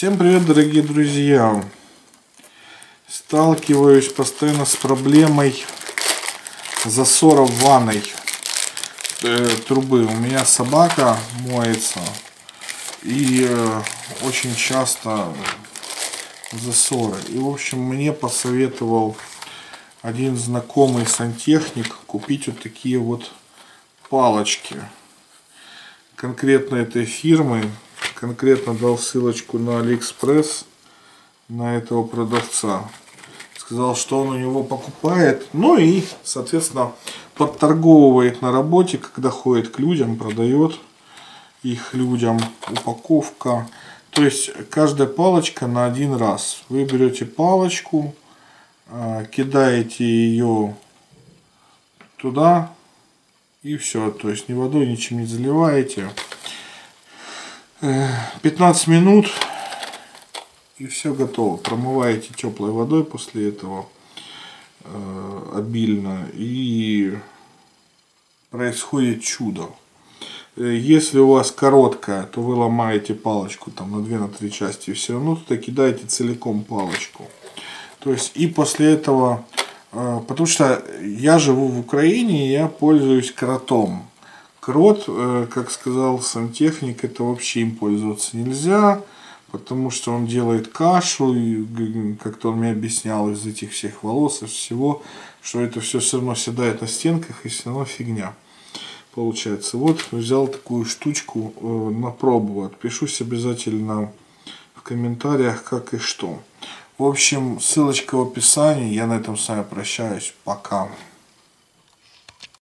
Всем привет, дорогие друзья! Сталкиваюсь постоянно с проблемой засора в ванной э, трубы. У меня собака моется и э, очень часто засоры. И в общем мне посоветовал один знакомый сантехник купить вот такие вот палочки конкретно этой фирмы конкретно дал ссылочку на Алиэкспресс на этого продавца. Сказал, что он у него покупает. Ну и, соответственно, подторговывает на работе, когда ходит к людям, продает их людям. Упаковка. То есть каждая палочка на один раз. Вы берете палочку, а, кидаете ее туда и все. То есть ни водой, ничем не заливаете. 15 минут и все готово. Промываете теплой водой после этого э, обильно и происходит чудо. Э, если у вас короткая, то вы ломаете палочку там на 2 на 3 части и все равно туда кидаете целиком палочку. То есть и после этого, э, потому что я живу в Украине, я пользуюсь кротом. Крот, э, как сказал сантехник, это вообще им пользоваться нельзя, потому что он делает кашу, и как-то он мне объяснял из этих всех волос, из всего, что это все все равно седает на стенках и все равно фигня получается. Вот взял такую штучку э, на пробу. Отпишусь обязательно в комментариях как и что. В общем, ссылочка в описании. Я на этом с вами прощаюсь. Пока.